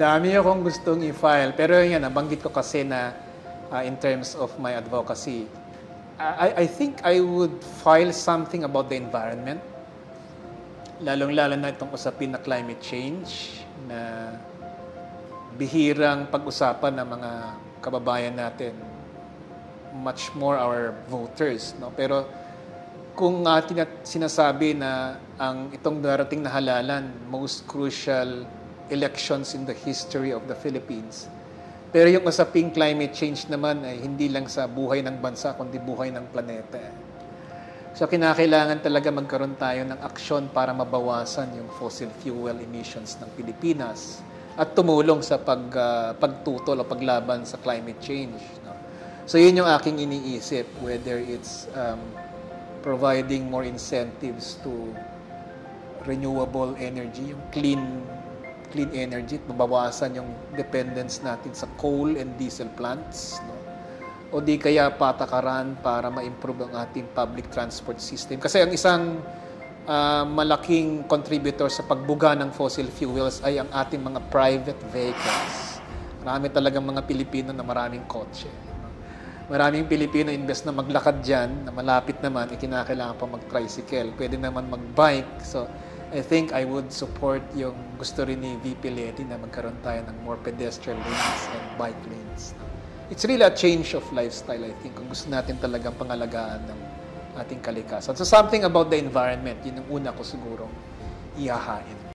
Dami akong gustong i-file, pero yun, nabanggit ko kasi na uh, in terms of my advocacy, I, I think I would file something about the environment, lalong-lalo na itong usapin na climate change, na bihirang pag-usapan ng mga kababayan natin, much more our voters. No? Pero kung uh, sinasabi na ang itong darating na halalan, most crucial elections in the history of the Philippines. Pero yung usaping climate change naman ay hindi lang sa buhay ng bansa, kundi buhay ng planeta. So kinakailangan talaga magkaroon tayo ng aksyon para mabawasan yung fossil fuel emissions ng Pilipinas at tumulong sa pag, uh, pagtutol o paglaban sa climate change. No? So yun yung aking iniisip, whether it's um, providing more incentives to renewable energy, yung clean clean energy at mabawasan yung dependence natin sa coal and diesel plants. No? O di kaya patakaran para ma-improve ang ating public transport system. Kasi ang isang uh, malaking contributor sa pagbuga ng fossil fuels ay ang ating mga private vehicles. Marami talagang mga Pilipino na maraming kotse. Maraming Pilipino invest na maglakad dyan, na malapit naman, ikinakailangan pa mag-tricycle. Pwede naman mag-bike. So, I think I would support yung gusto rin ni VP Leti na magkaroon tayo ng more pedestrian lanes and bike lanes. It's really a change of lifestyle, I think, kung gusto natin talagang pangalagaan ng ating kalikasan. So something about the environment, yun ang una ko siguro ihahain.